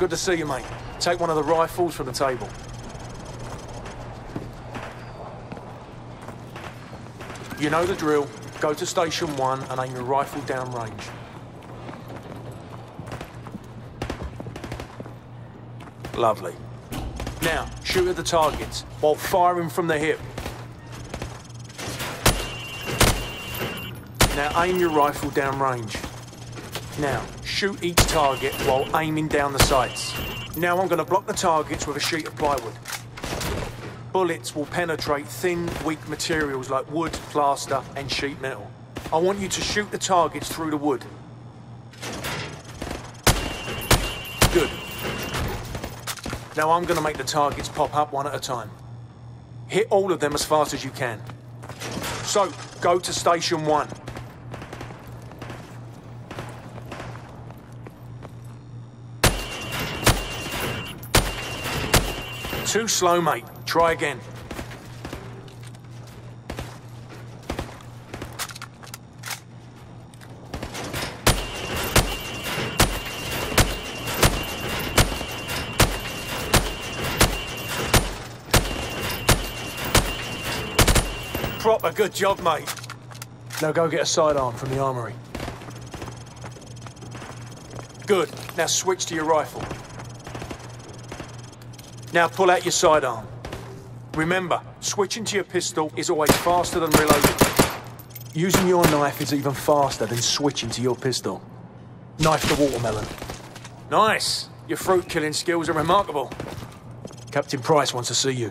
Good to see you, mate. Take one of the rifles from the table. You know the drill. Go to station one and aim your rifle down range. Lovely. Now, shoot at the targets while firing from the hip. Now aim your rifle down range. Now, shoot each target while aiming down the sights. Now I'm going to block the targets with a sheet of plywood. Bullets will penetrate thin, weak materials like wood, plaster, and sheet metal. I want you to shoot the targets through the wood. Good. Now I'm going to make the targets pop up one at a time. Hit all of them as fast as you can. So, go to station one. Too slow, mate. Try again. Proper good job, mate. Now go get a sidearm from the armory. Good. Now switch to your rifle. Now pull out your sidearm. Remember, switching to your pistol is always faster than reloading. Using your knife is even faster than switching to your pistol. Knife the watermelon. Nice. Your fruit killing skills are remarkable. Captain Price wants to see you.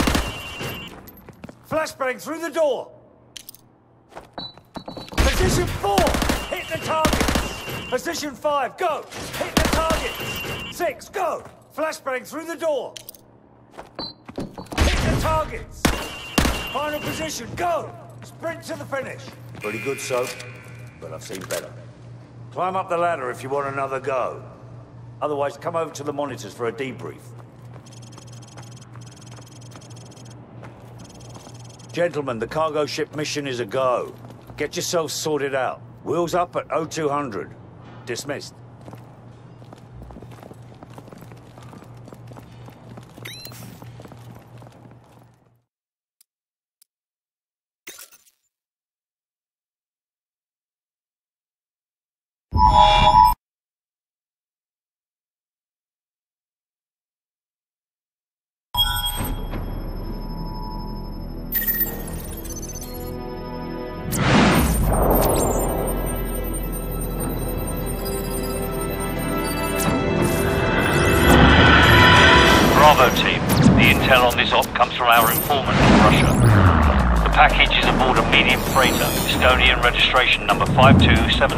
Flashbang through the door! Position four, hit the targets! Position five, go! Hit the targets! Six, go! Flashbang through the door! Hit the targets! Final position, go! Sprint to the finish! Pretty good, Soap, but I've seen better. Climb up the ladder if you want another go. Otherwise, come over to the monitors for a debrief. Gentlemen, the cargo ship mission is a go. Get yourselves sorted out. Wheels up at 0200. Dismissed. 5270.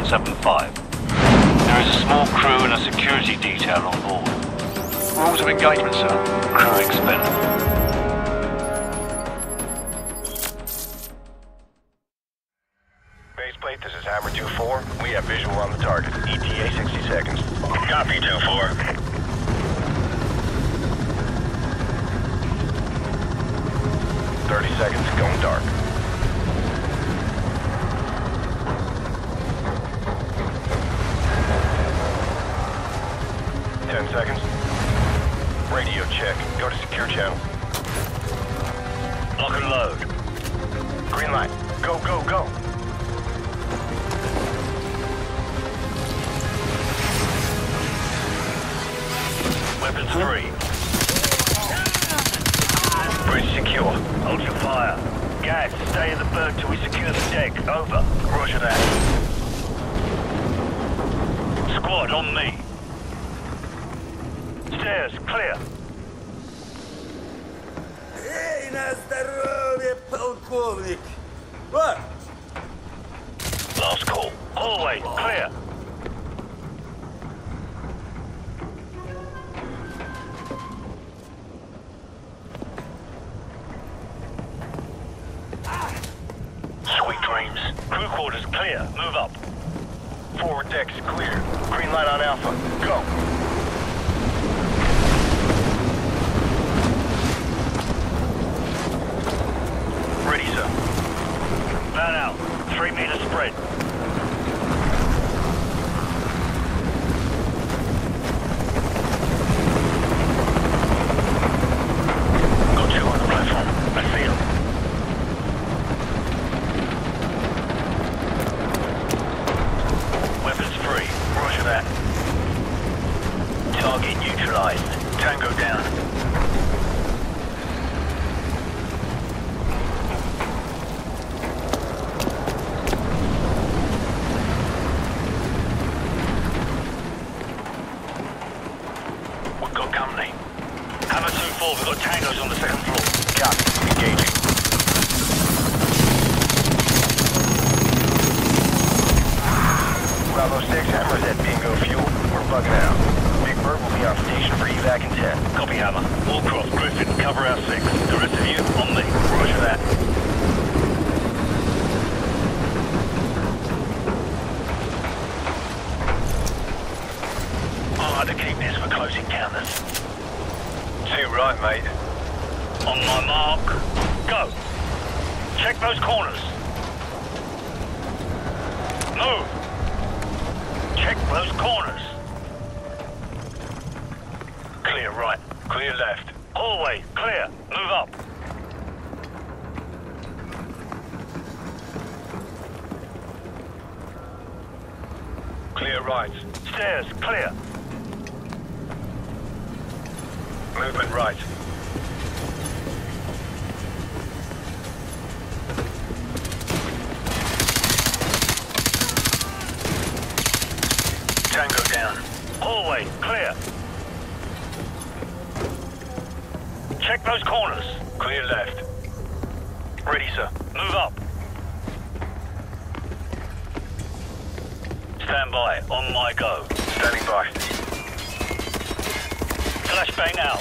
Flashbang out.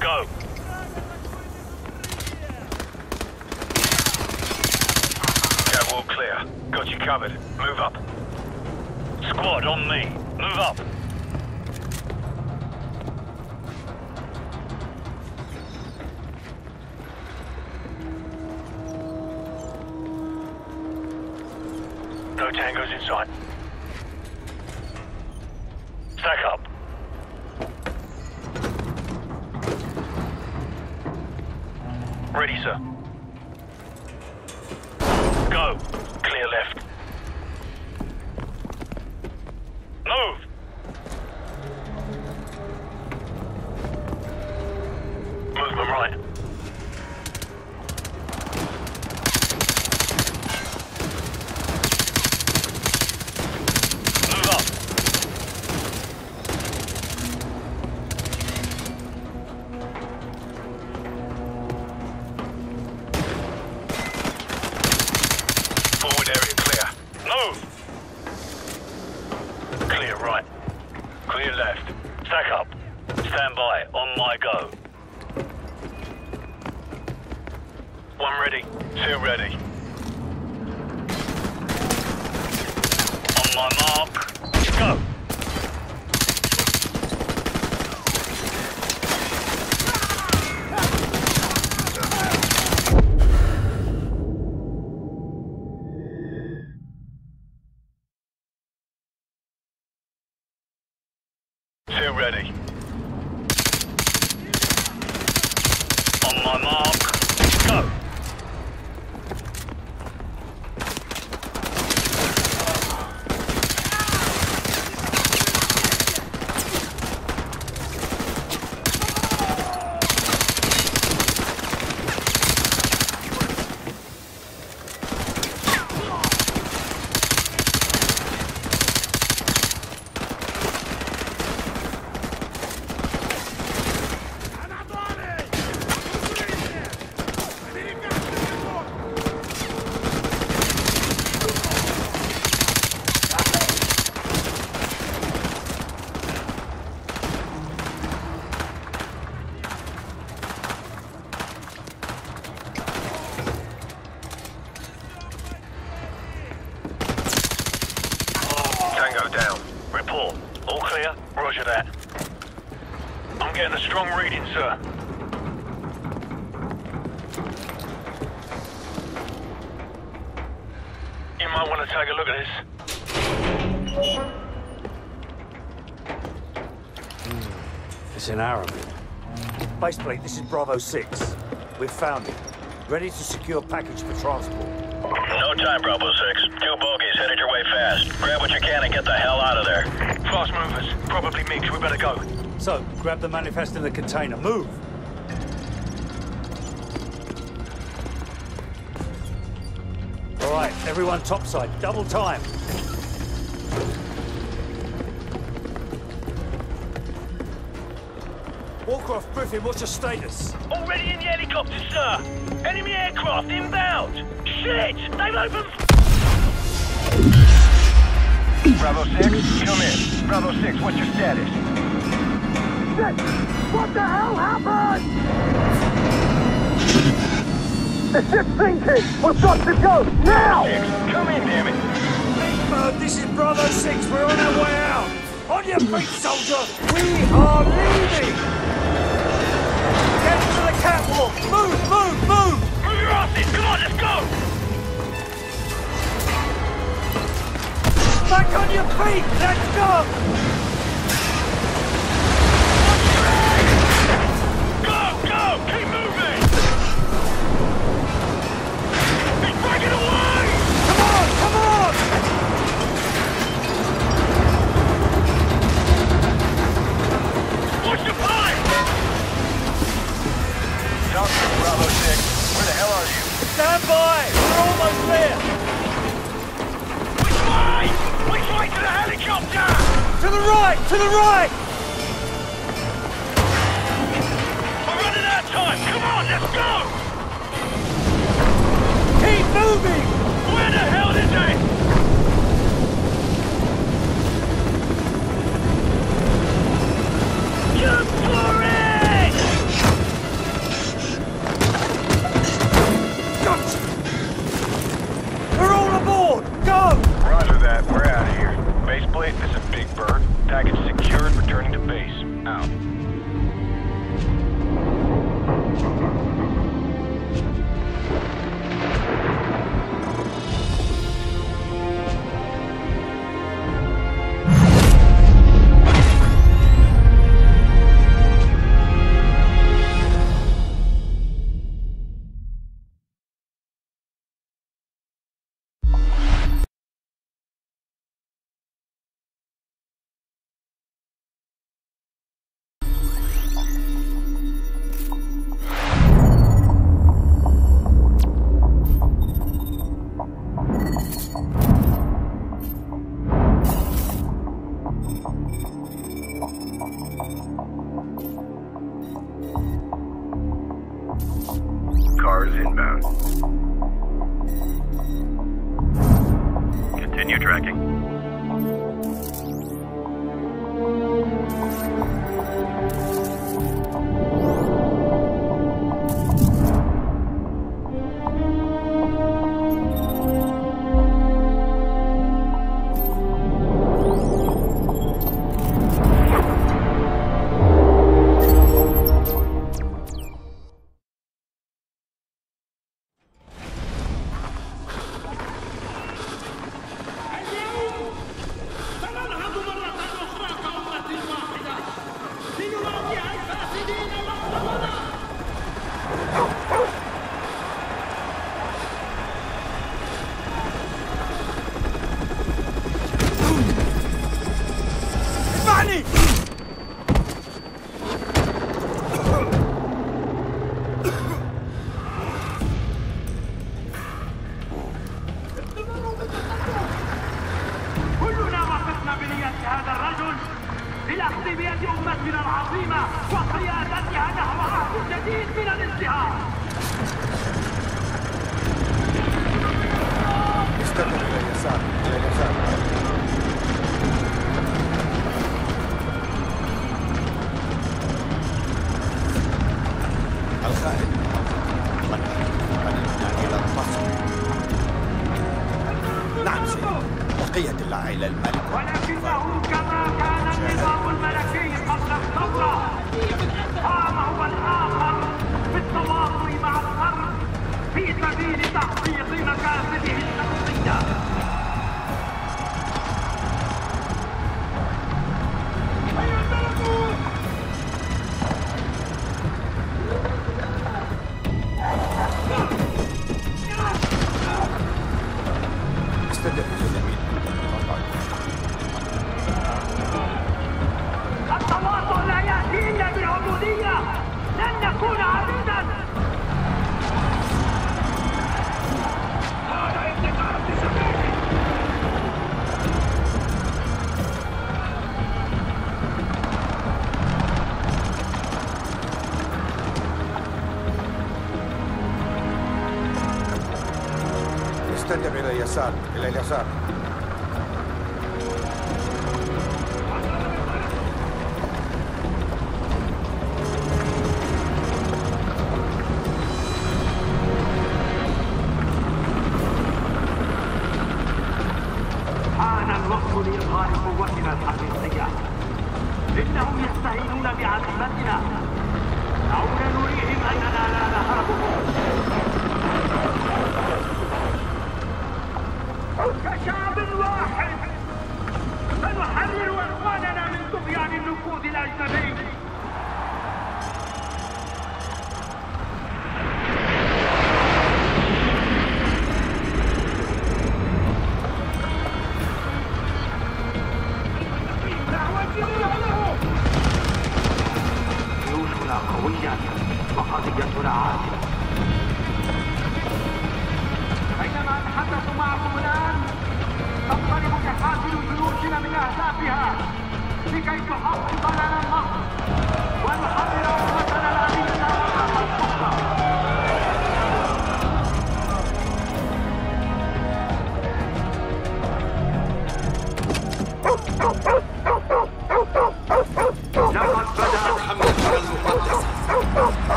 Go. Cat clear. Got you covered. Move up. Squad on me. Move up. No tangos inside. In Arabic. Baseplate, this is Bravo 6. We've found it. Ready to secure package for transport. No time, Bravo 6. Two bogies headed your way fast. Grab what you can and get the hell out of there. Fast movers. Probably MiGs. We better go. So, grab the manifest in the container. Move! All right, everyone topside. Double time. Wallcroft Griffin, what's your status? Already in the helicopter, sir! Enemy aircraft inbound! Shit! They've opened Bravo 6, come in. Bravo 6, what's your status? What the hell happened? The ship's sinking! We've got to go! Now! 6, come in, damn it. Bird, this is Bravo 6. We're on our way out. On your feet, soldier. We are leaving. Move, move, move. Move your asses! Come on, let's go! Back on your feet. Let's go. Go, Stand by. We're almost there. Which way? Which way to the helicopter? To the right. To the right. We're running out of time! Come on, let's go! Keep moving.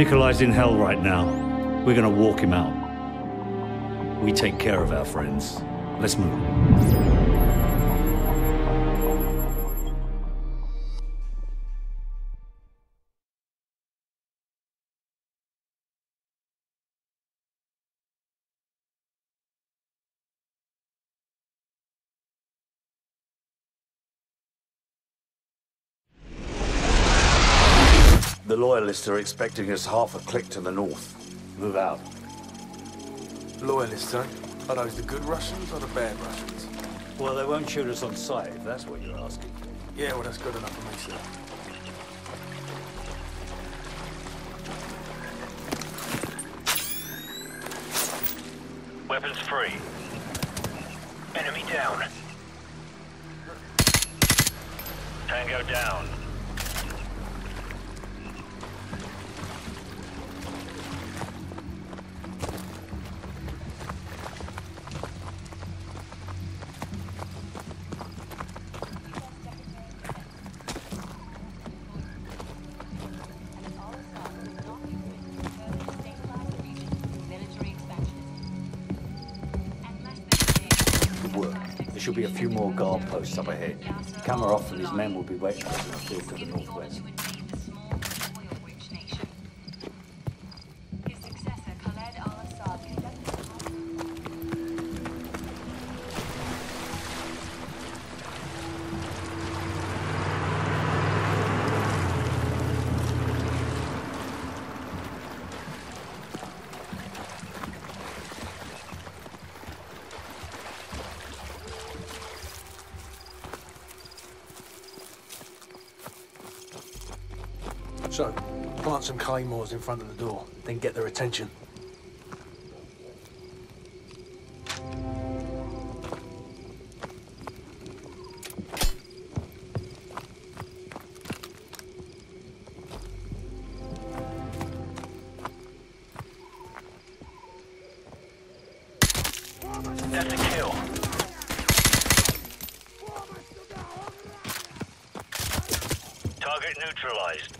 Nikolai's in hell right now. We're gonna walk him out. We take care of our friends. Let's move. Loyalists are expecting us half a click to the north. Move out. Loyalists, eh? Are those the good Russians or the bad Russians? Well, they won't shoot us on sight, if that's what you're asking. Yeah, well, that's good enough for me, sir. Weapons free. Enemy down. Tango down. More guard posts up ahead. Kamarov and his men will be waiting for the field to the northwest. Some claymores in front of the door, then get their attention. That's a kill. Target neutralized.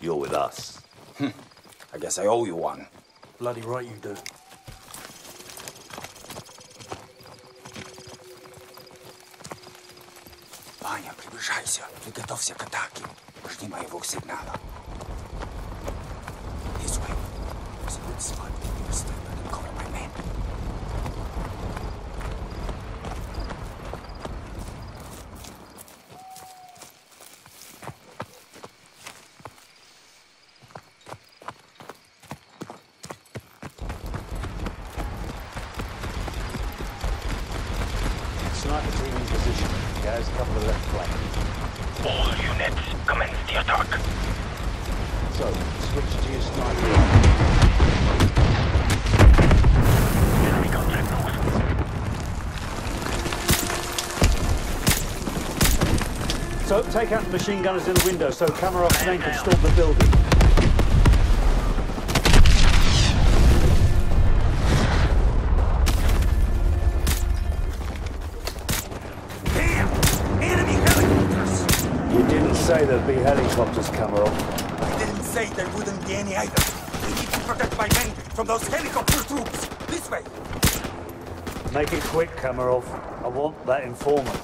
You're with us. I guess I owe you one. Bloody right you do. Ваня, приближайся. Приготовься к атаке. Жди моего сигнала. This way. It's a good spot. Stand back and cover Take out the machine gunners in the window so Kamarov's men can storm the building. Damn! Enemy helicopters! You didn't say there'd be helicopters, Kamarov. I didn't say there wouldn't be any either. We need to protect my men from those helicopter troops. This way. Make it quick, Kamarov. I want that informant.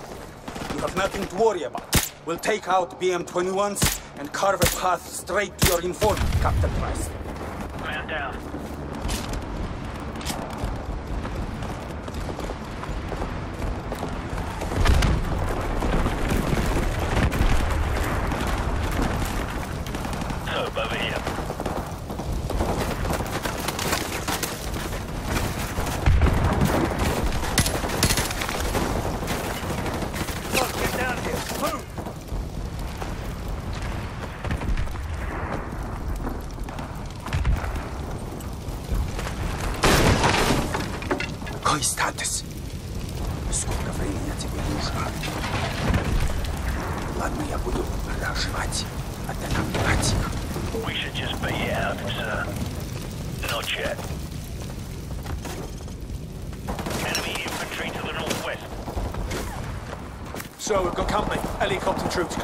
You have nothing to worry about. We'll take out BM-21s and carve a path straight to your informant, Captain Price.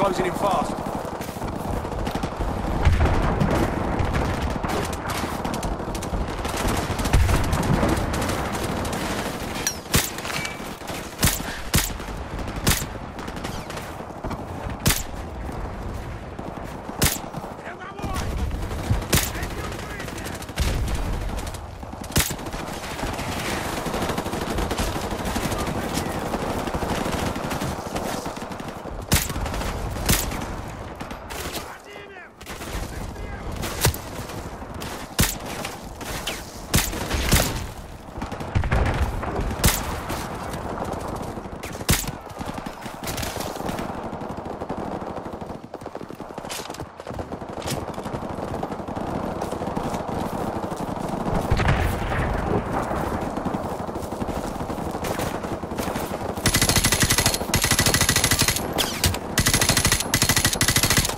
Closing in fast.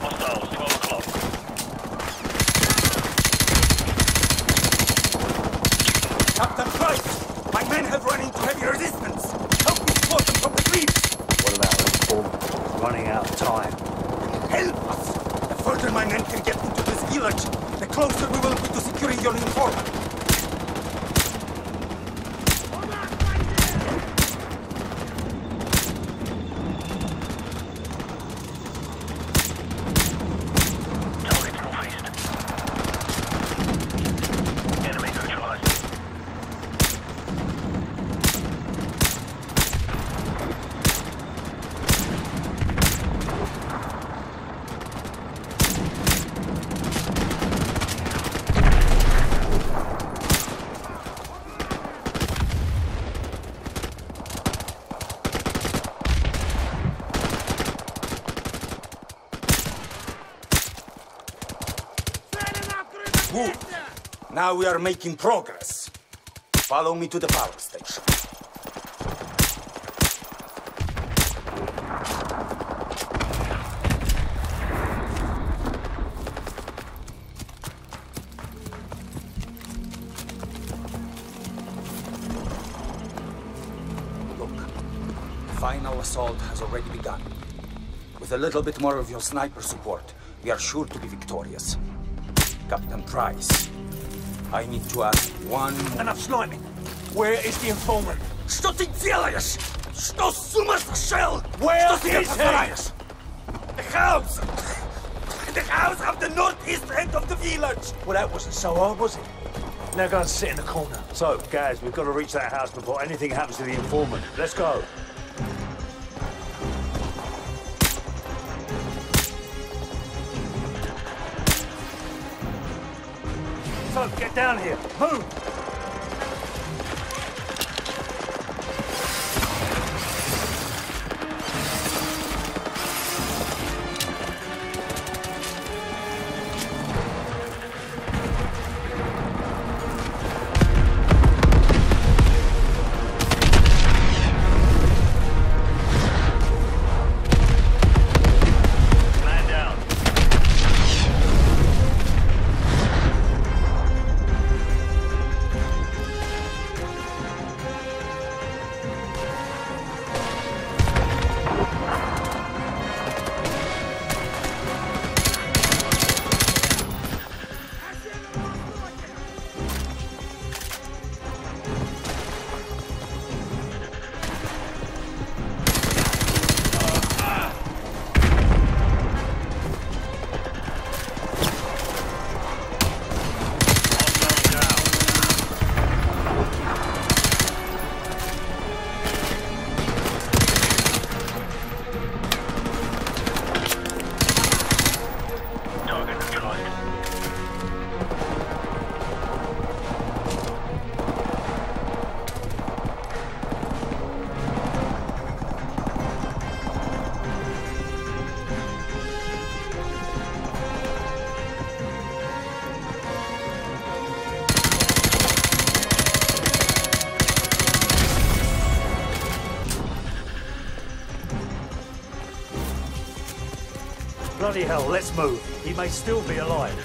Hostiles, 12 o'clock. Captain Price! My men have run into heavy resistance! Help me support them from the creeps! What about the informant? Running out of time. Help us! The further my men can get into this village, the closer we will be to securing your informant. Now we are making progress. Follow me to the power station. Look, the final assault has already begun. With a little bit more of your sniper support, we are sure to be victorious. Captain Price, I need to ask one... Enough sniping. Where is the informant? Что ты делаешь? Что с ума сошел? Where Что себе is he? позволяешь? The house! The house of the northeast end of the village! Well, that wasn't so hard, was it? Now go and sit in the corner. So, Gaz, we've got to reach that house before anything happens to the informant. Let's go. Down here. Move! Bloody hell, let's move. He may still be alive.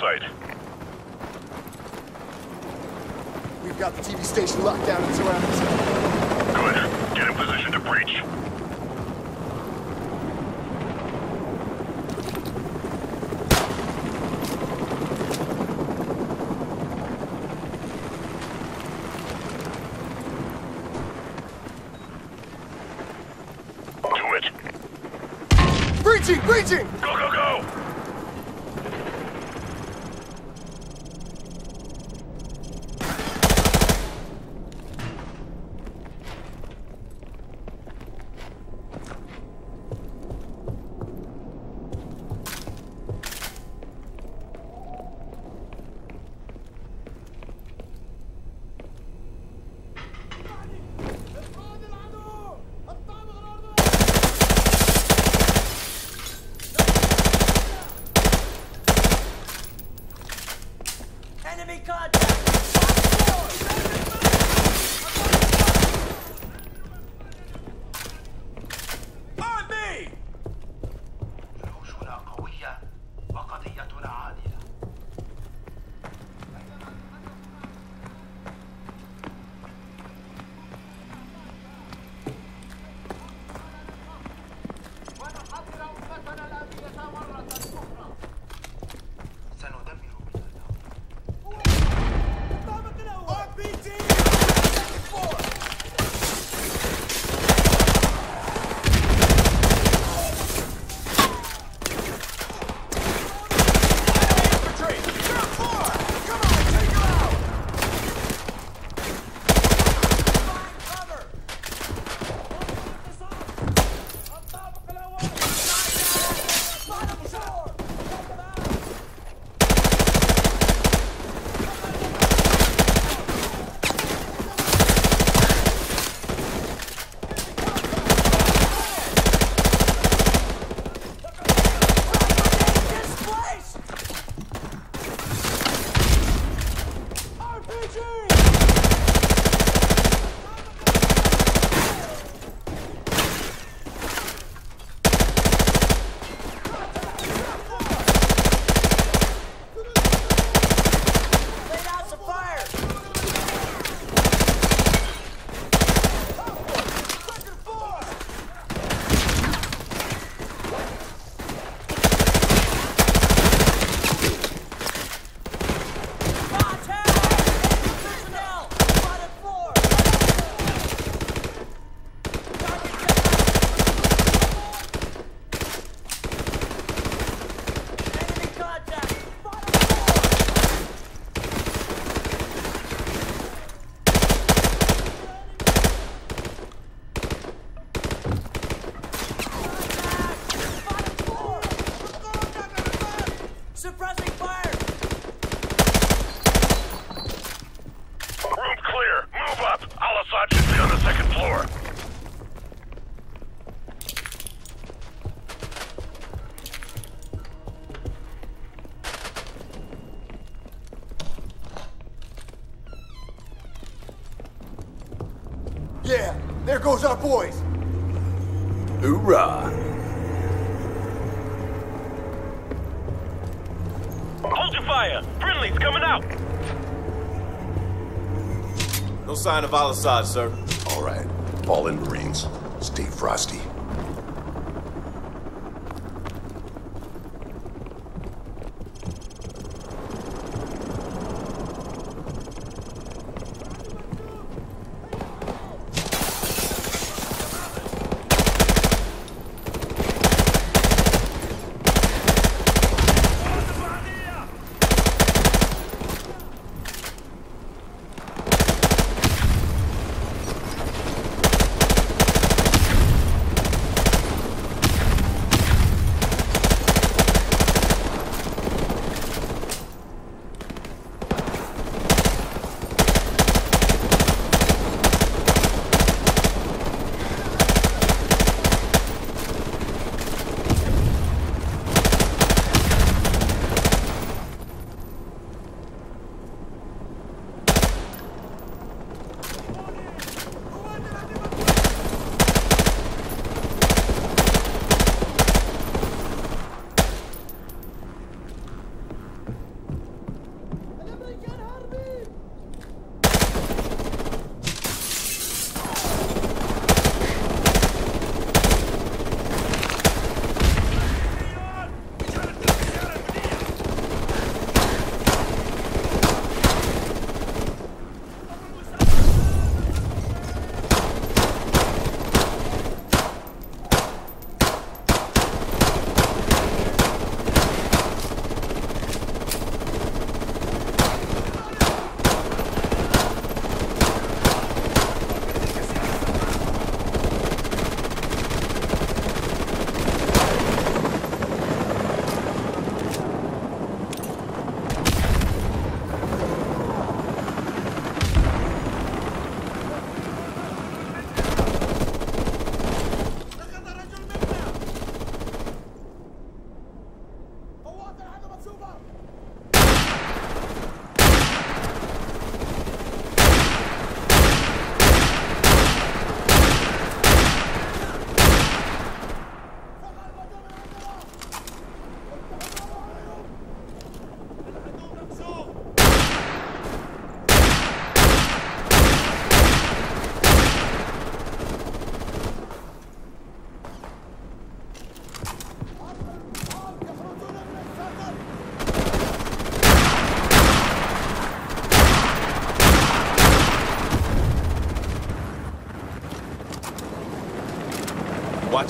site. We've got the TV station locked down and surrounded. Goes our boys. Hoorah! Hold your fire! Friendly's coming out! No sign of Al-Assad, sir. All right. Fall in, Marines. Stay frosty.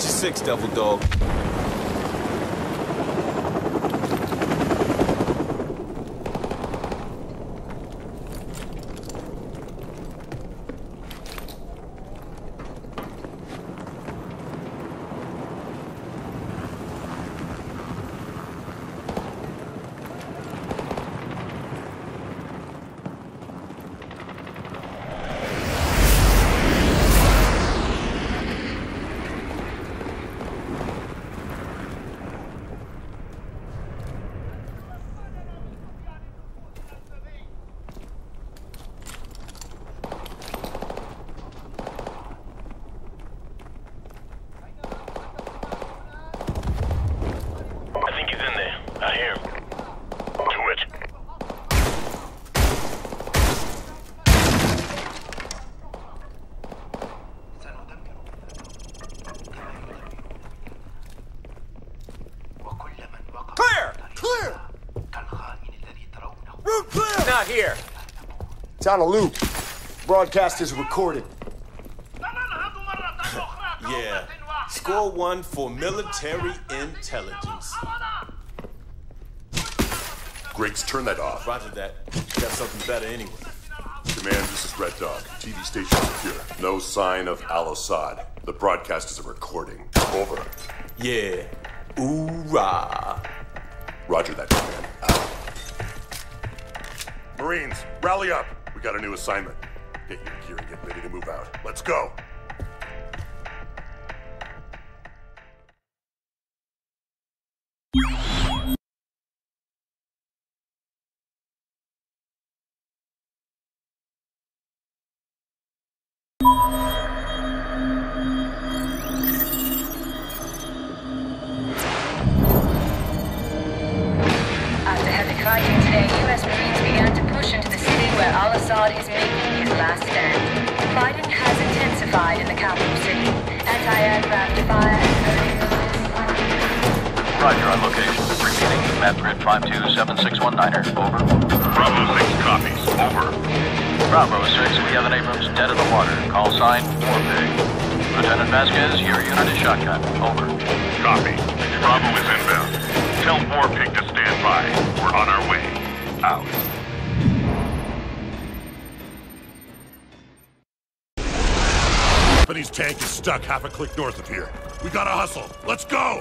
Watch your six, Devil Dog. I think he's in there. I hear him. To it. Clear! Clear! Route clear! Not here. It's on a loop. Broadcast is recorded. Yeah. Score one for military intelligence. Griggs, turn that off. Roger that. Got something better anyway. Command, this is Red Dog. TV station secure. No sign of Al-Assad. The broadcast is a recording. Over. Yeah. Hoorah. Roger that, Command. Out. Marines, rally up. We got a new assignment. Get your gear and get ready to move out. Let's go. Click north of here. We gotta hustle. Let's go!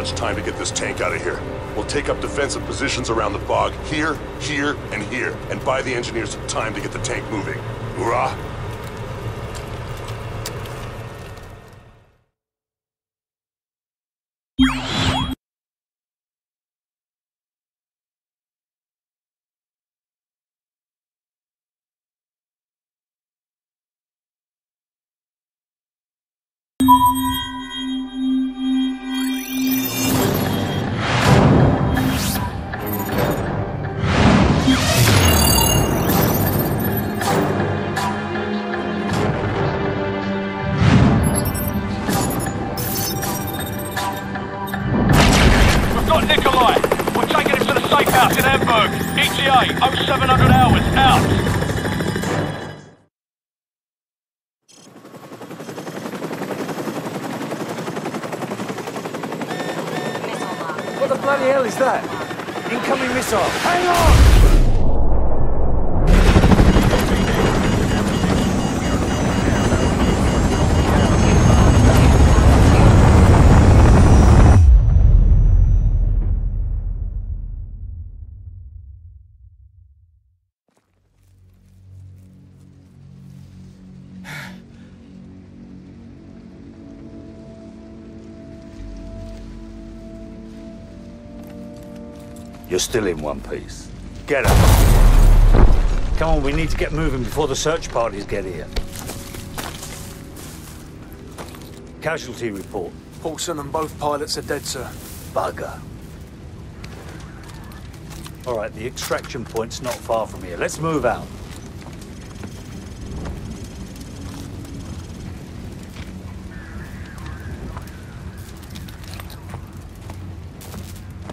Much time to get this tank out of here. We'll take up defensive positions around the bog, here, here, and here, and buy the engineers time to get the tank moving. Hoorah! Bloody hell is that? Incoming missile. Hang on! Still in one piece. Get up. Come on, we need to get moving before the search parties get here. Casualty report. Paulson and both pilots are dead, sir. Bugger. All right, the extraction point's not far from here. Let's move out.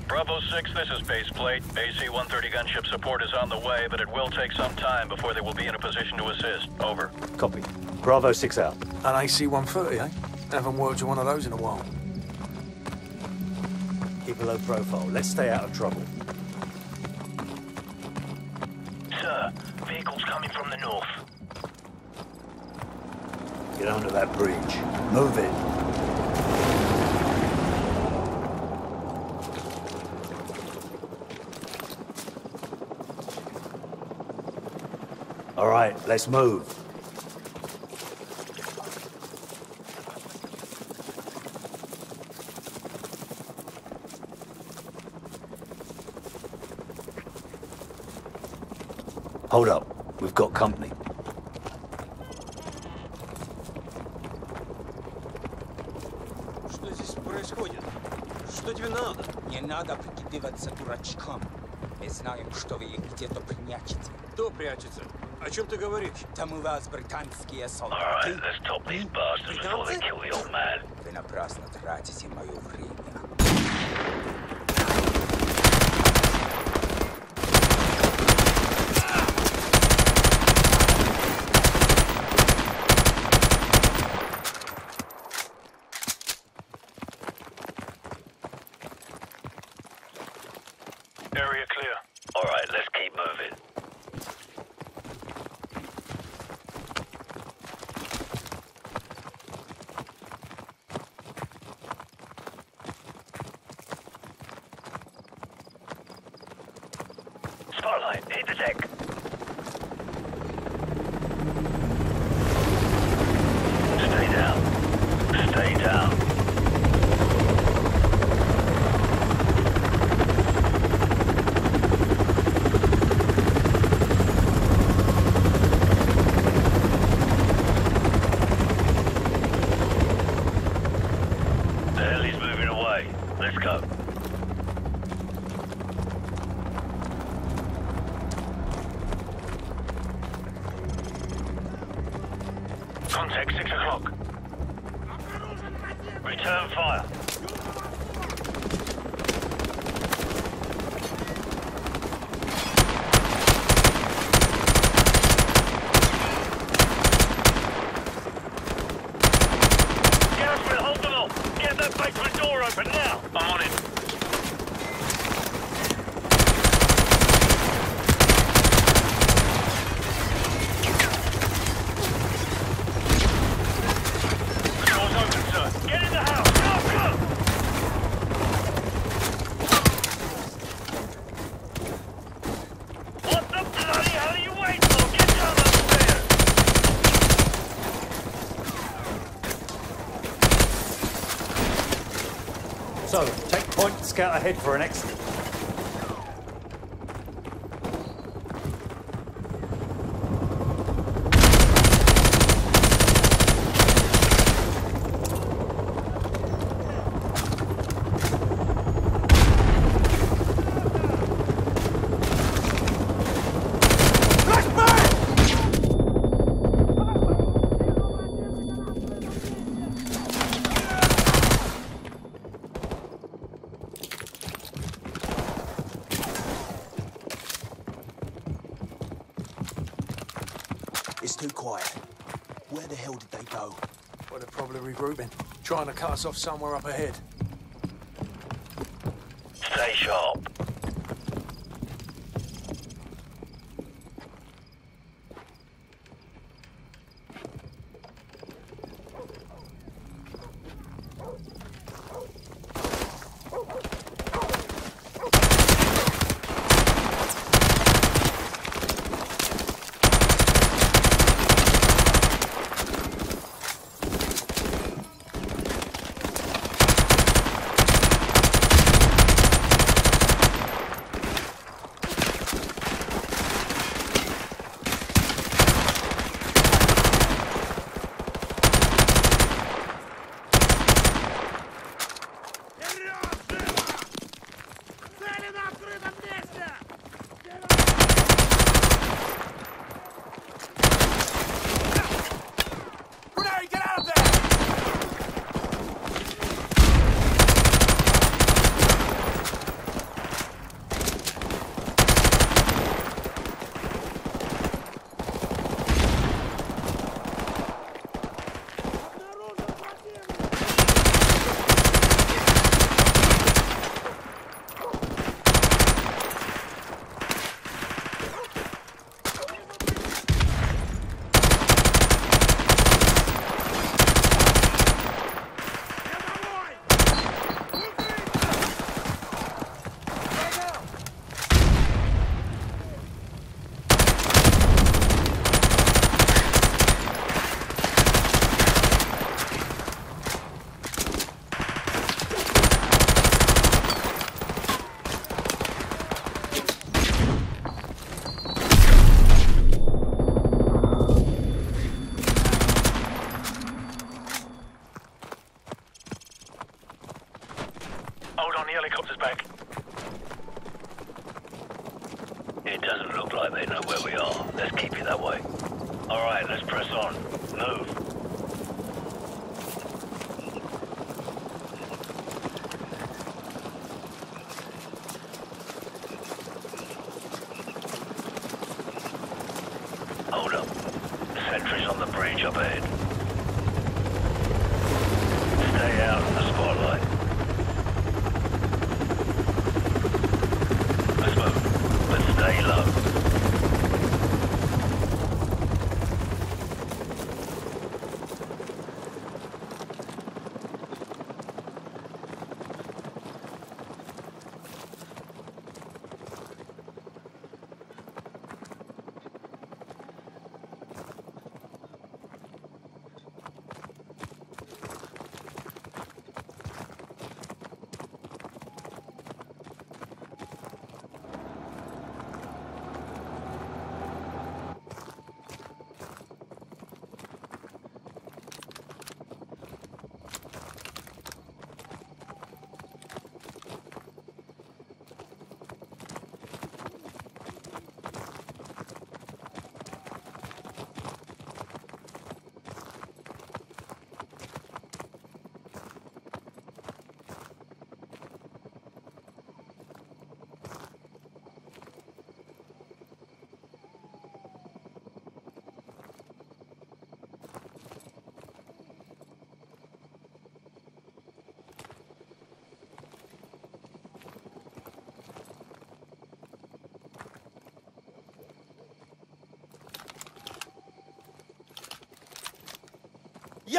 Bravo 6, this is base plate. AC-130 gunship support is on the way, but it will take some time before they will be in a position to assist. Over. Copy. Bravo 6 out. An AC-130, eh? Haven't worked with one of those in a while. Keep a low profile. Let's stay out of trouble. Sir, vehicles coming from the north. Get under that bridge. Move it. Right, let's move. Hold up. We've got company. Что здесь происходит? Что тебе надо? Не надо прикидываться дурачком. Мы знаем, что вы их где-то прячете. Кто прячется? чем ты говоришь? Там у вас британские солдаты. Right, Британцы? Вы напрасно тратите мою время. scout ahead for an exit. It's too quiet. Where the hell did they go? Well, they're probably regrouping, trying to cut us off somewhere up ahead.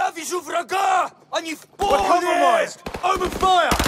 Love is your vraga, and you've compromised. Open fire.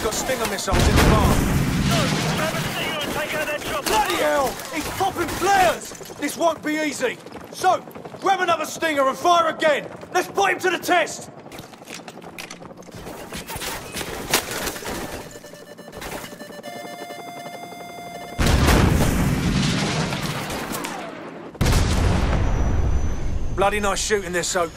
We've got Stinger missiles in the barn. Bloody hell! He's popping flares! This won't be easy. So, grab another Stinger and fire again. Let's put him to the test. Bloody nice shooting there, Soap.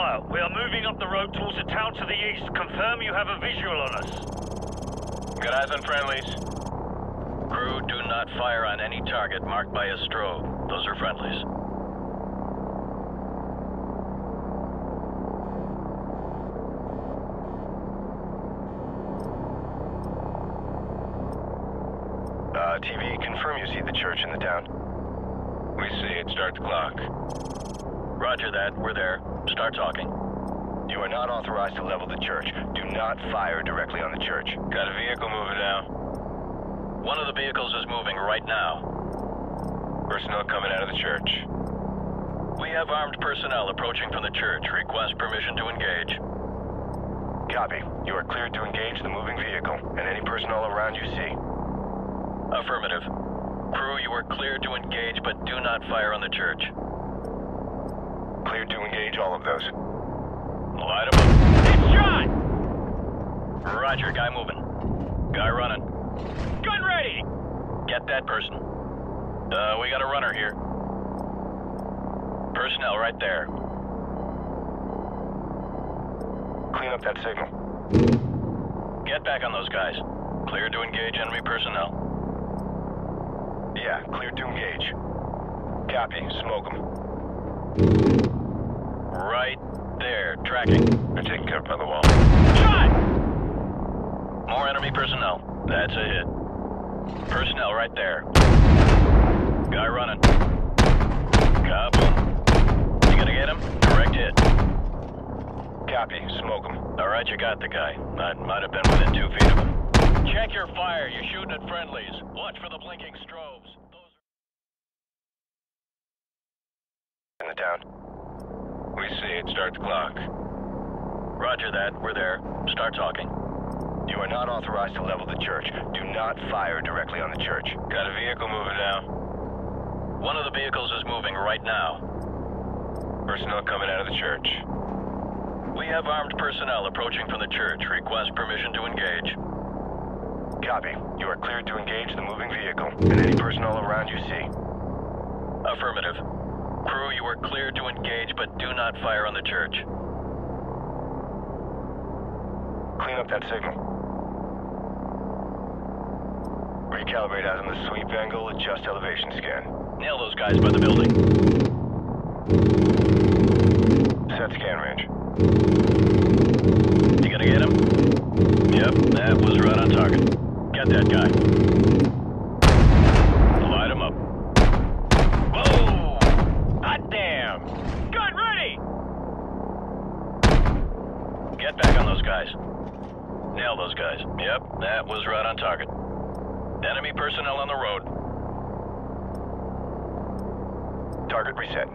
Wildfire, we are moving up the road towards a town to the east. Confirm you have a visual on us. Good eyes on friendlies. Crew, do not fire on any target marked by a strobe. Those are friendlies. Uh, TV, confirm you see the church in the town. We see it. Start the clock. Roger that. We're there. Start talking. You are not authorized to level the church. Do not fire directly on the church. Got a vehicle moving now. One of the vehicles is moving right now. Personnel coming out of the church. We have armed personnel approaching from the church. Request permission to engage. Copy. You are cleared to engage the moving vehicle and any personnel around you see. Affirmative. Crew, you are cleared to engage, but do not fire on the church. Cleared to engage all of those. Light 'em up. Headshot! Roger, guy moving. Guy running. Gun ready! Get that person. Uh, we got a runner here. Personnel right there. Clean up that signal. Get back on those guys. Cleared to engage enemy personnel. Yeah, cleared to engage. Copy. Smoke them. Right there. Tracking. They're hmm. taken care of by the wall. Shot! More enemy personnel. That's a hit. Personnel right there. Guy running. Kaboom. You gonna get him? Direct hit. Copy. Smoke him. All right, you got the guy. I might have been within two feet of him. Check your fire. You're shooting at friendlies. Watch for the blinking strobes. In the town. We see it. Start the clock. Roger that. We're there. Start talking. You are not authorized to level the church. Do not fire directly on the church. Got a vehicle moving now. One of the vehicles is moving right now. Personnel coming out of the church. We have armed personnel approaching from the church. Request permission to engage. Copy. You are cleared to engage the moving vehicle and any personnel around you see. Affirmative. Crew, you are cleared to engage, but do not fire on the church. Clean up that signal. Recalibrate azimuth sweep angle, adjust elevation scan. Nail those guys by the building. Set scan range. You gonna get him? Yep, that was right on target. Get that guy. Guys. Yep, that was right on target. Enemy personnel on the road. Target reset.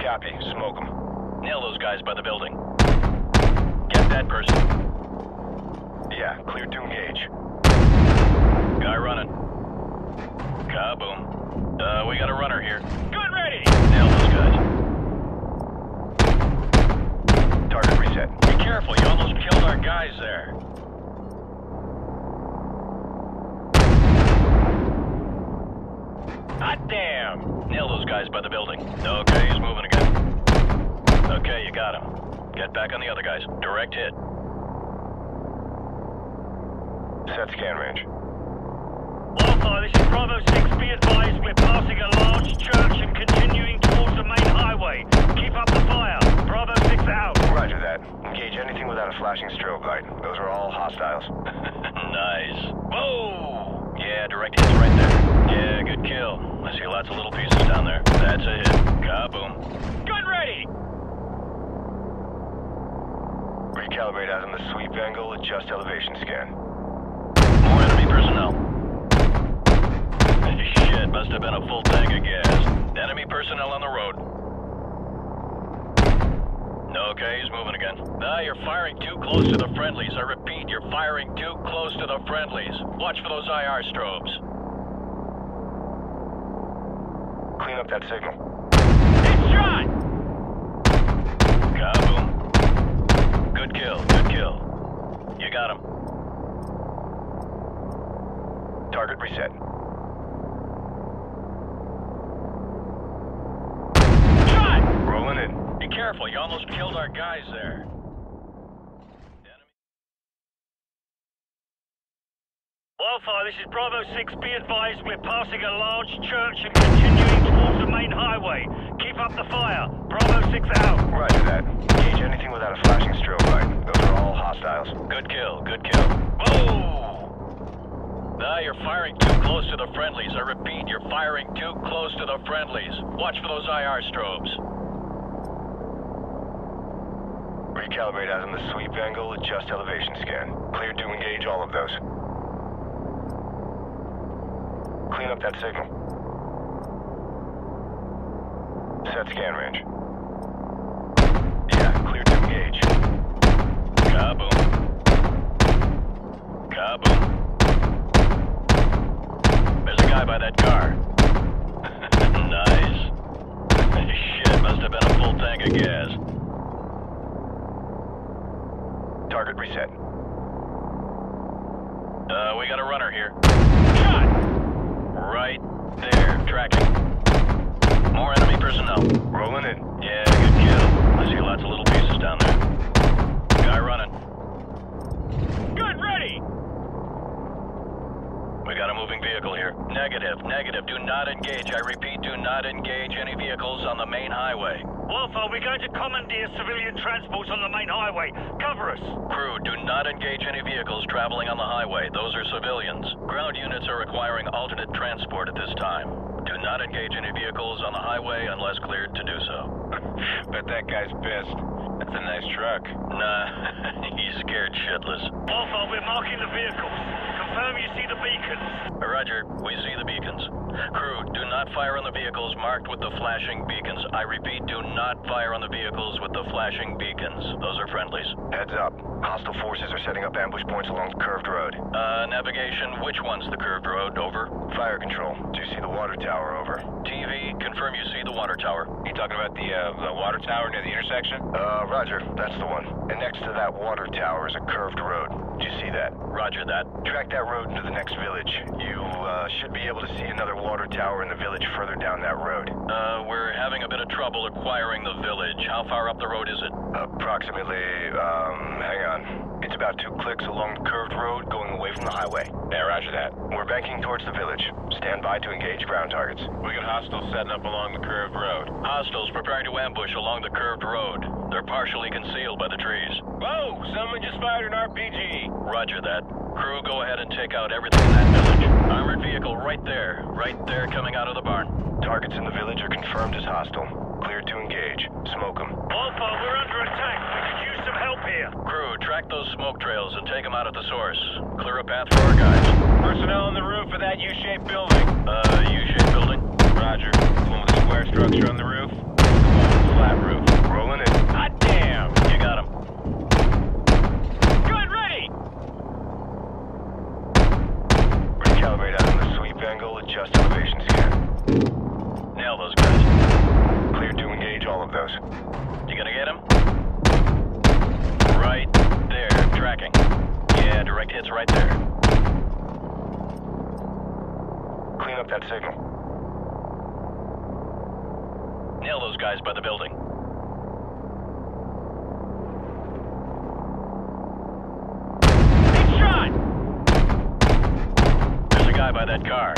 Copy. Smoke them. Nail those guys by the building. Get that person. Yeah, clear to engage. Guy running. Kaboom. Uh, we got a runner here. Gun ready! Nail those guys. Target reset. Be careful, you almost killed our guys there. Hot damn! Nail those guys by the building. Okay, he's moving again. Okay, you got him. Get back on the other guys. Direct hit. Set scan range. Wildfire, this is Bravo 6. Be advised, we're passing a large church and continuing towards the main highway. Keep up the fire. Bravo 6 out. Roger that. Engage anything without a flashing strobe light. Those are all hostiles. nice. Whoa! Yeah, direct hit's right there. Yeah, good kill. I see lots of little pieces down there. That's a hit. Kaboom. Gun ready! Recalibrate azimuth sweep angle, adjust elevation scan. More enemy personnel. Shit, must have been a full tank of gas. Enemy personnel on the road. Okay, he's moving again. Ah, you're firing too close to the friendlies. I repeat, you're firing too close to the friendlies. Watch for those IR strobes. Clean up that signal. It's shot! Kaboom. Good kill, good kill. You got him. Target reset. Shot! Rolling in. Be careful, you almost killed our guys there. Wildfire, this is Bravo 6. Be advised, we're passing a large church and continuing towards the main highway. Keep up the fire. Bravo 6 out. Roger that. Engage anything without a flashing strobe light. Those are all hostiles. Good kill, good kill. Whoa! Ah, you're firing too close to the friendlies. I repeat, you're firing too close to the friendlies. Watch for those IR strobes. Recalibrate azimuth sweep angle, adjust elevation scan. Clear to engage all of those. Clean up that signal. Set scan range. Yeah, cleared to engage. Kaboom. Kaboom. There's a guy by that car. nice. Shit, must have been a full tank of gas. Target reset. Uh, we got a runner here. Shot! Right there, tracking. More enemy personnel. Rolling in. Yeah, good kill. I see lots of little pieces down there. Guy running. Good, ready! We got a moving vehicle here. Negative, negative. Do not engage. I repeat, do not engage any vehicles on the main highway. Wildfire, we're going to commandeer civilian transports on the main highway. Cover us. Crew, do not engage any vehicles traveling on the highway. Those are civilians. Ground units are requiring alternate transport at this time. Do not engage any vehicles on the highway unless cleared to do so. Bet that guy's pissed. That's a nice truck. Nah, he's scared shitless. Wildfire, we're marking the vehicles. Confirm confirm you see the beacons. Roger, we see the beacons. Crew, do not fire on the vehicles marked with the flashing beacons. I repeat, do not fire on the vehicles with the flashing beacons. Those are friendlies. Heads up. Hostile forces are setting up ambush points along the curved road. Uh, navigation, which one's the curved road? Over. Fire control. Do you see the water tower? Over. TV, confirm you see the water tower. You talking about the, uh, the water tower near the intersection? Uh, roger. That's the one. And next to that water tower is a curved road. Do you see that? Roger that. Track that road into the next village. You, uh, should be able to see another water tower in the village further down that road. Uh, we're having a bit of trouble acquiring the village. How far up the road is it? Approximately, um, hang on. It's about two clicks along the curved road going away from the highway. Yeah, roger that. We're banking towards the village. Stand by to engage ground targets. We got hostiles setting up along the curved road. Hostiles preparing to ambush along the curved road. They're partially concealed by the trees. Whoa! Someone just fired an RPG! Roger that. Crew, go ahead and take out everything in that village. Armored vehicle right there. Right there coming out of the barn. Targets in the village are confirmed as hostile. Cleared to engage. Smoke them. Alpha, we're under attack. We could use some help here. Crew, track those smoke trails and take them out at the source. Clear a path for our guys. Personnel on the roof of that U-shaped building. Uh, U-shaped building? Roger. One with the square structure on the roof? Flat roof. Rolling in. Hot damn! You got him. Good, ready! Recalibrate out on the sweep angle. Adjust elevation scan. Nail those guys. Cleared to engage all of those. You gonna get him? Right there, tracking. Yeah, direct hits right there. Clean up that signal. Nail those guys by the building. Big shot! There's a guy by that car.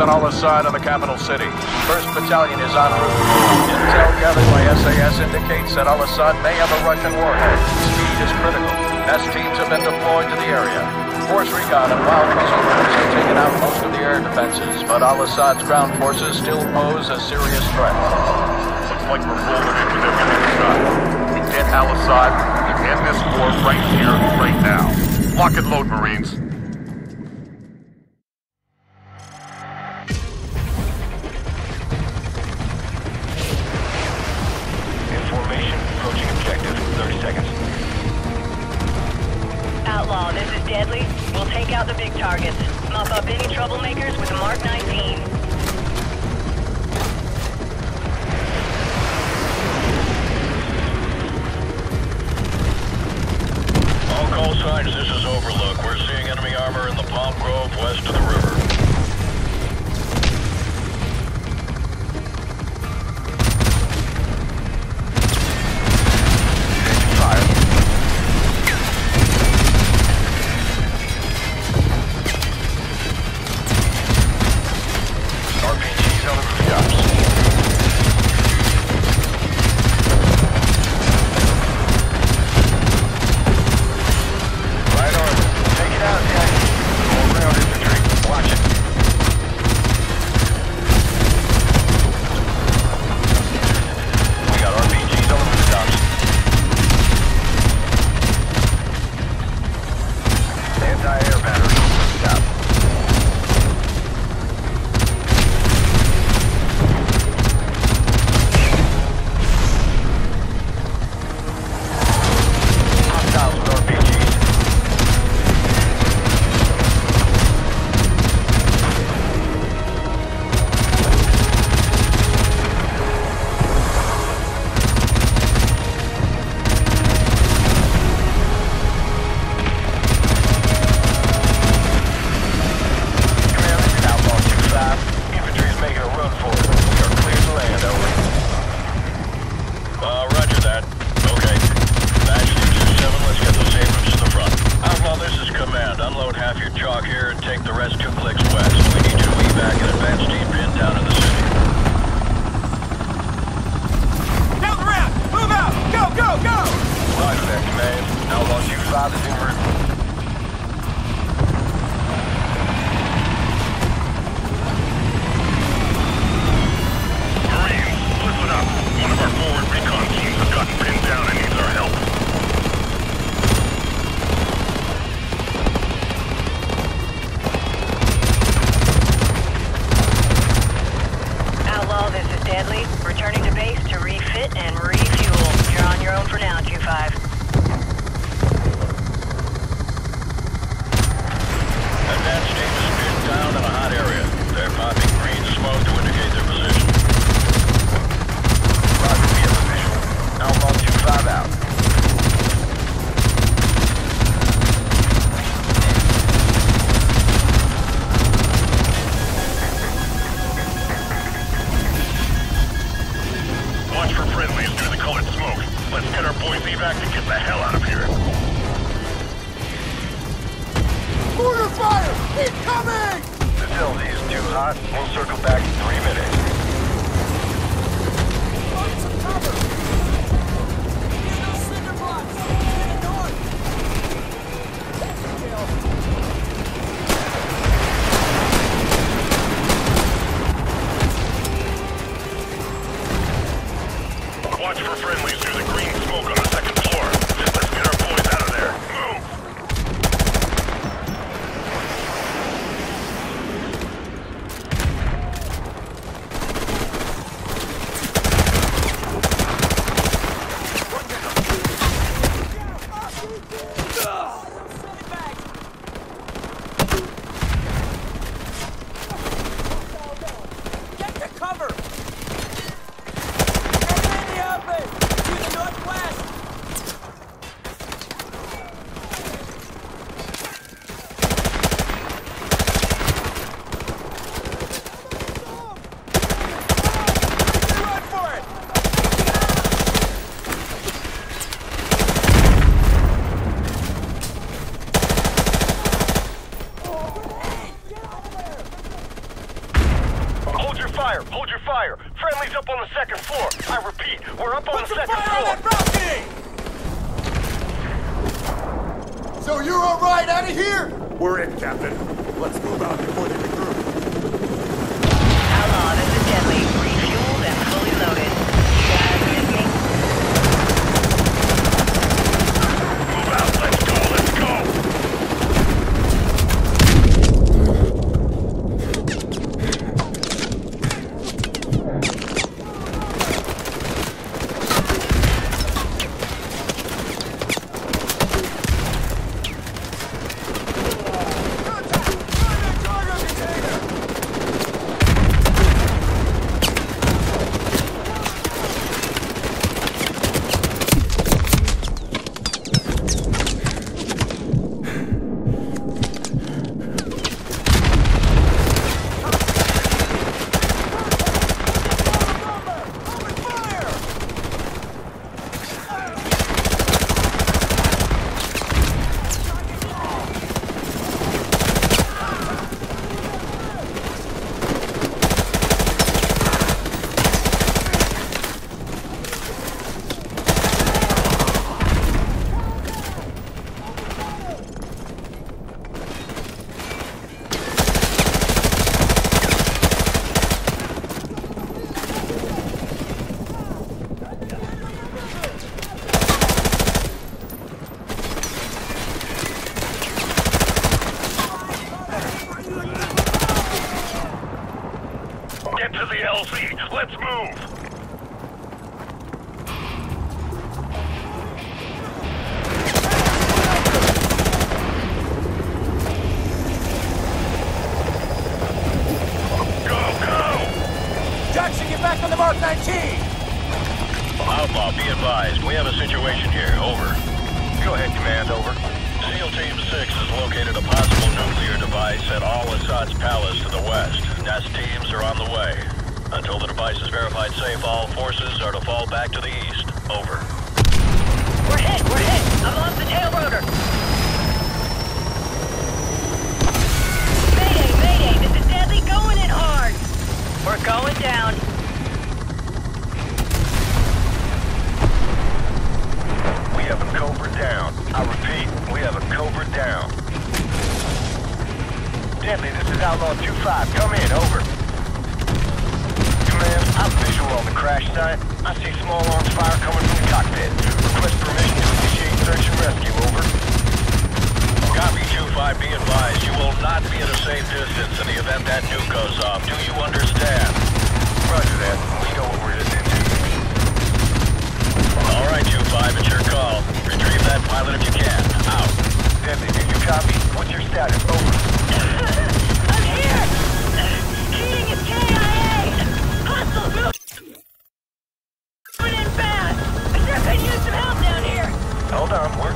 Sinaloa side of the capital city. 1st Battalion is en route. Intel gathered by SAS indicates that al-Asad may have a Russian warhead. Speed is critical. NEST teams have been deployed to the area. Force Recon and Wild Weasel Groups have taken out most of the air defenses, but al-Asad's ground forces still pose a serious threat. Looks like we're rolling into their winning shot. We get al-Asad and end this war right here, right now. Lock and load, Marines.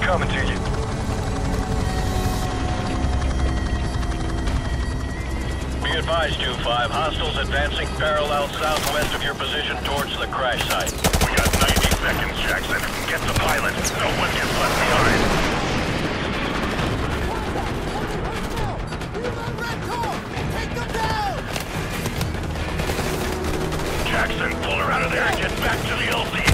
Coming to you. Be advised, 2-5. Hostiles advancing parallel southwest of your position towards the crash site. We got 90 seconds, Jackson. Get the pilot. No one gets left behind. Jackson, pull her out of there and get back to the LZ.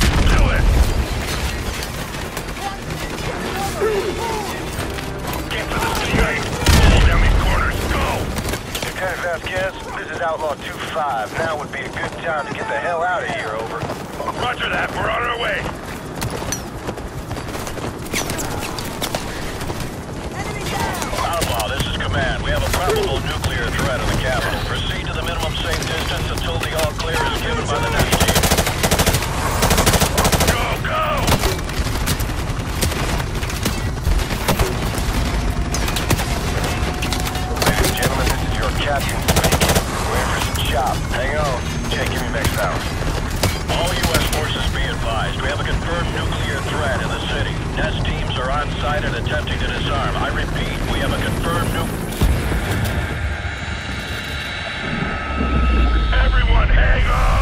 Get to the CA. Pull down these corners. Go! Lieutenant Vasquez, this is Outlaw 2-5. Now would be a good time to get the hell out of here, over. Roger that. We're on our way. Outlaw, this is Command. We have a probable nuclear threat in the capital. Proceed to the minimum safe distance until the all clear is given by the next team. Go, go! Ladies and gentlemen, We're for some chop. Hang on. Check in your next hour. All U.S. forces be advised. We have a confirmed nuclear threat in the city. NEST teams are on site and attempting to disarm. I repeat, we have a confirmed nuclear... Everyone, hang on!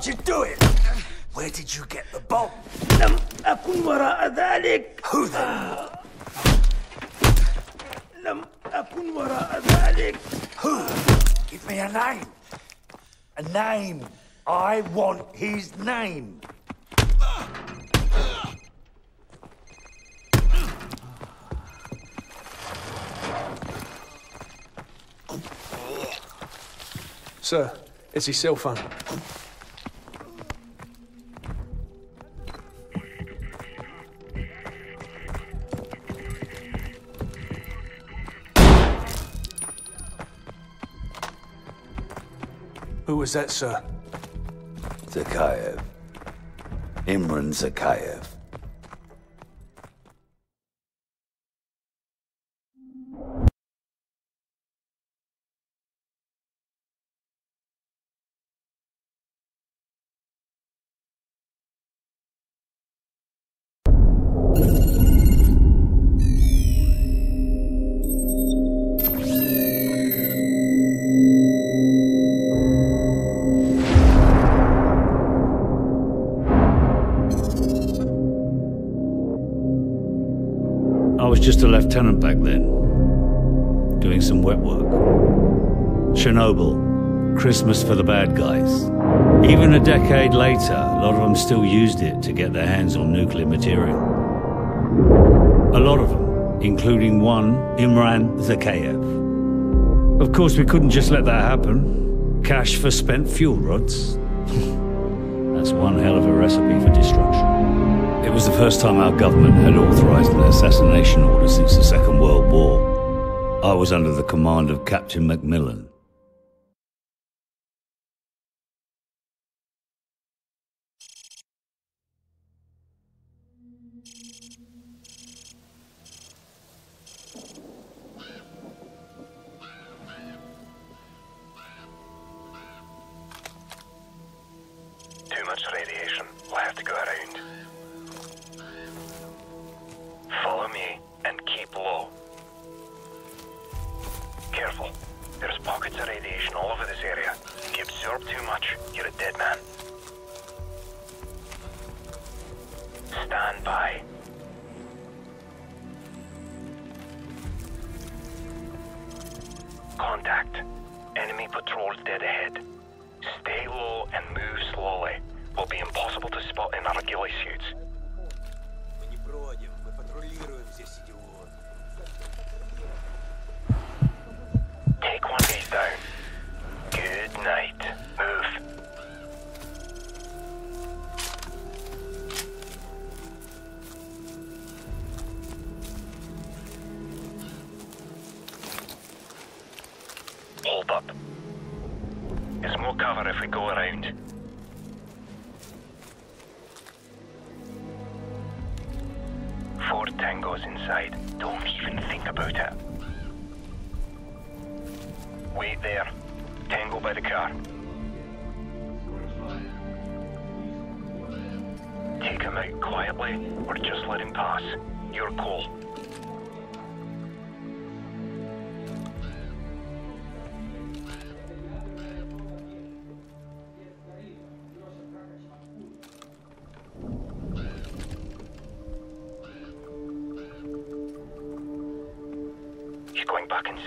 Why'd you do it? Where did you get the bomb? لم أكن وراء ذلك Who then? لم أكن وراء ذلك Who? Give me a name. A name. I want his name. Sir, it's his cell phone. Was that, sir? Zakhaev. Imran Zakhaev. Them still used it to get their hands on nuclear material. A lot of them, including one, Imran Zakhaev. Of course, we couldn't just let that happen. Cash for spent fuel rods. That's one hell of a recipe for destruction. It was the first time our government had authorized an assassination order since the Second World War. I was under the command of Captain Macmillan.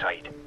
Going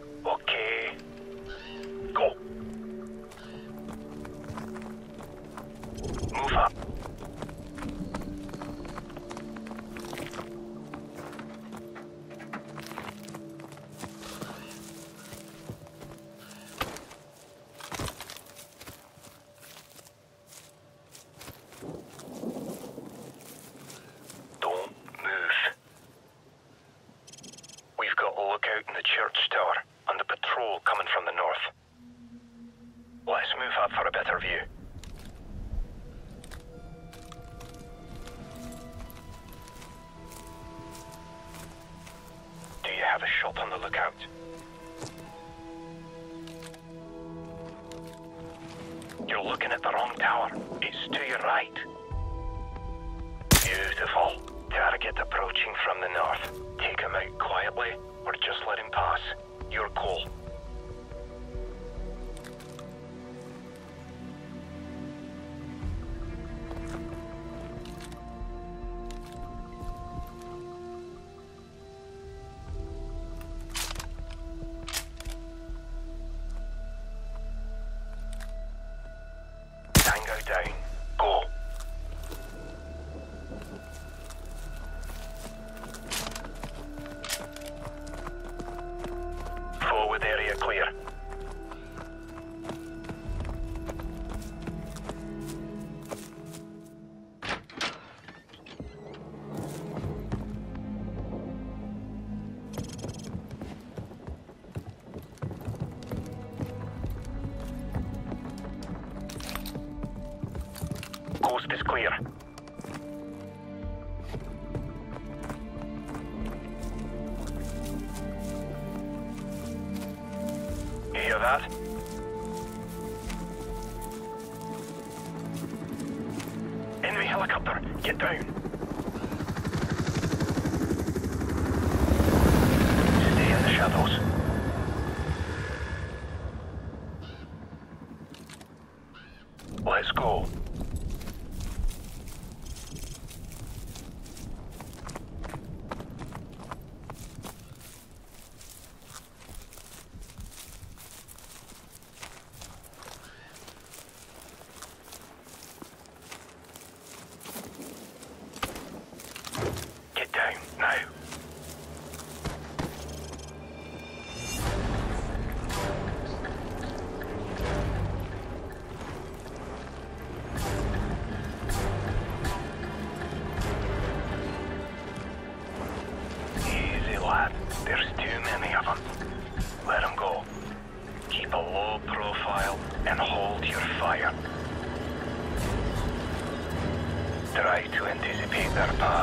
anticipate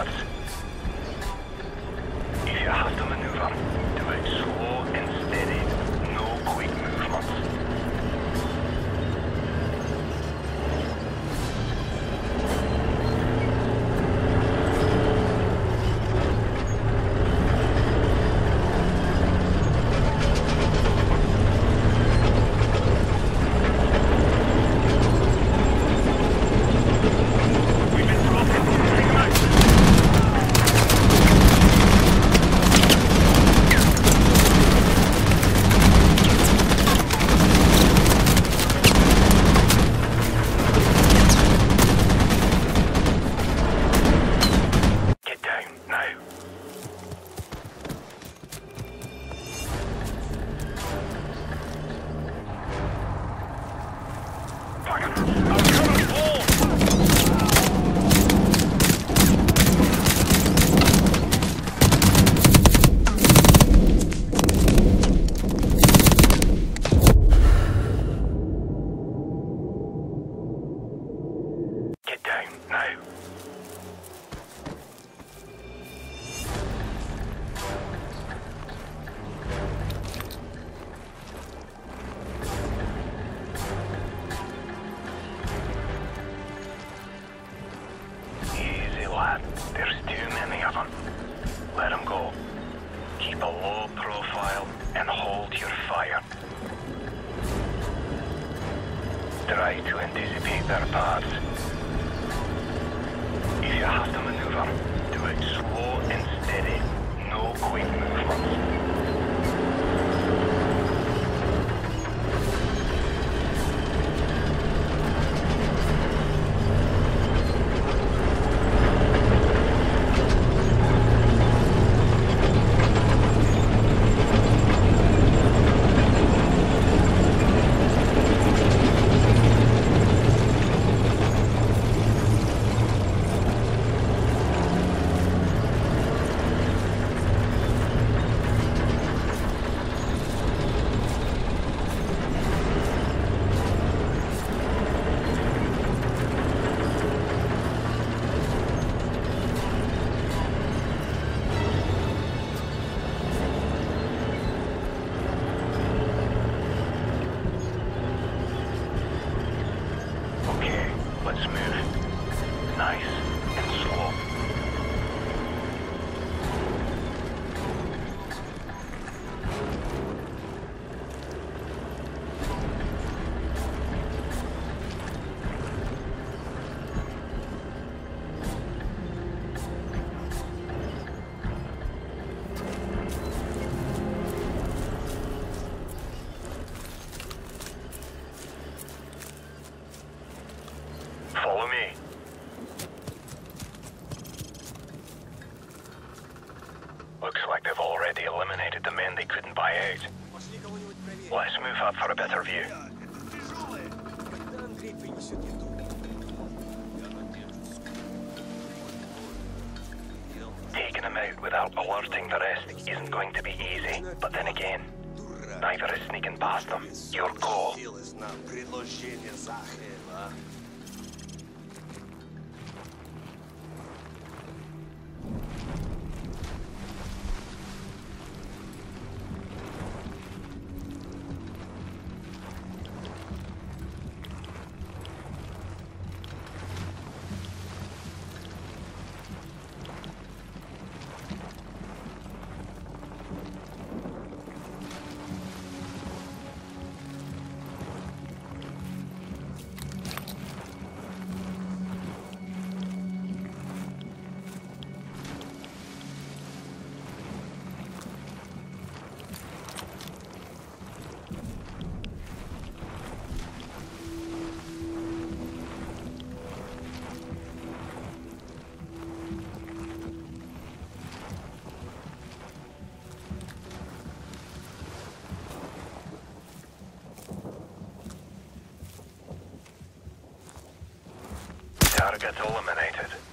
targets eliminated.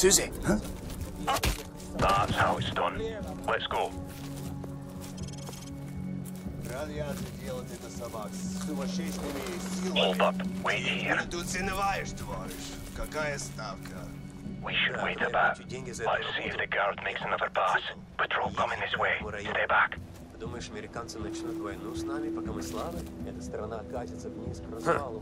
Susie. Huh? That's how it's done. Let's go. Hold up. Wait here. We should wait a bit. Let's see if the guard makes another pass. Patrol coming this way. Stay back. Думаешь, американцы начнут войну с нами, пока мы? Эта страна катится вниз к развалу.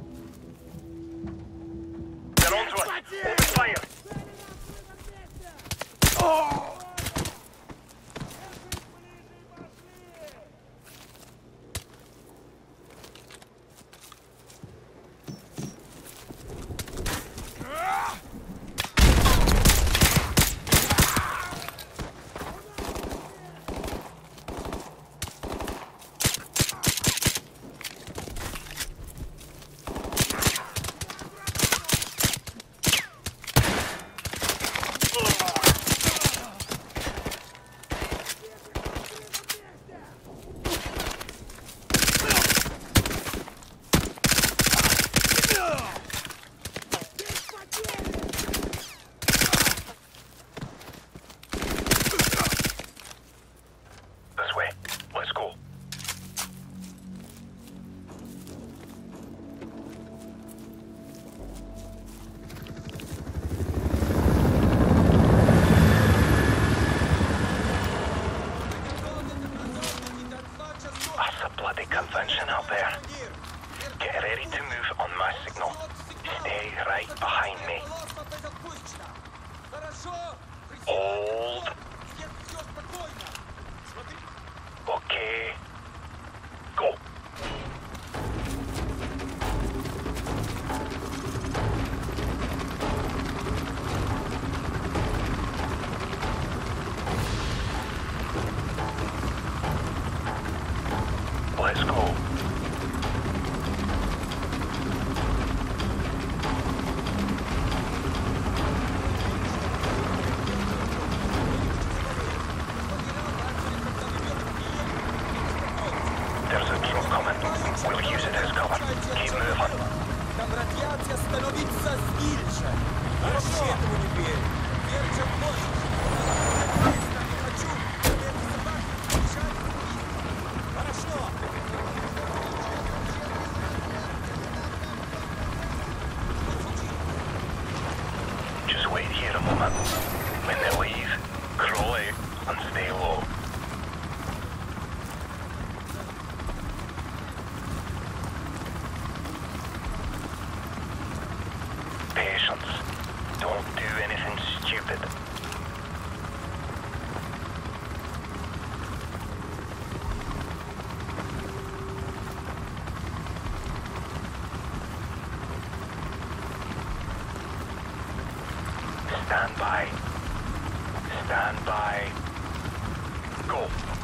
go.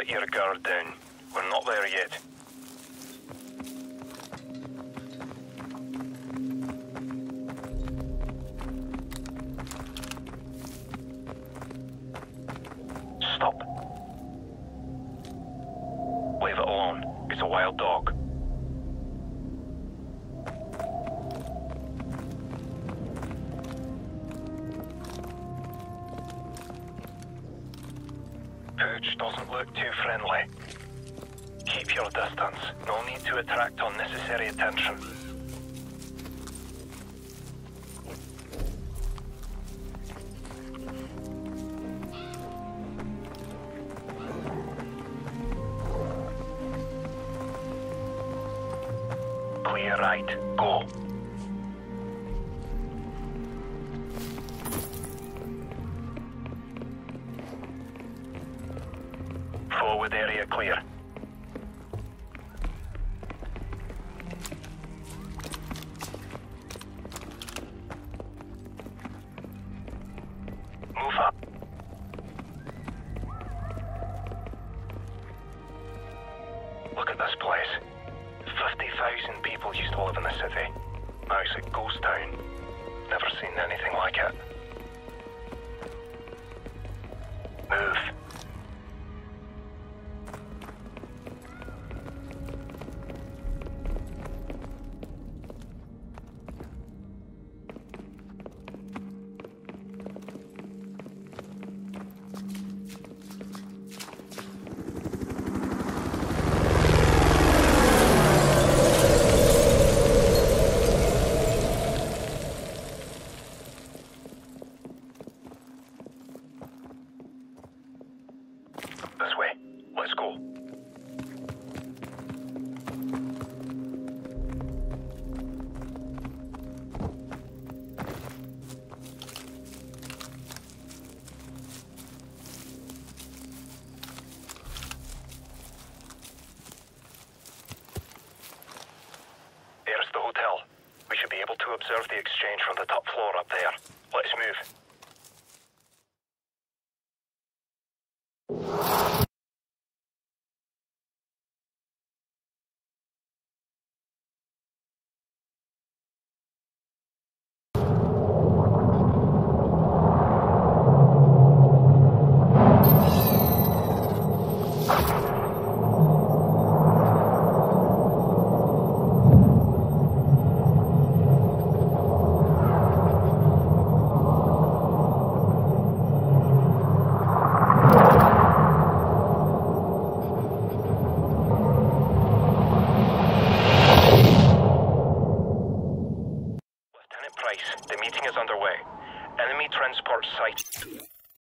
Let your guard down. We're not there yet.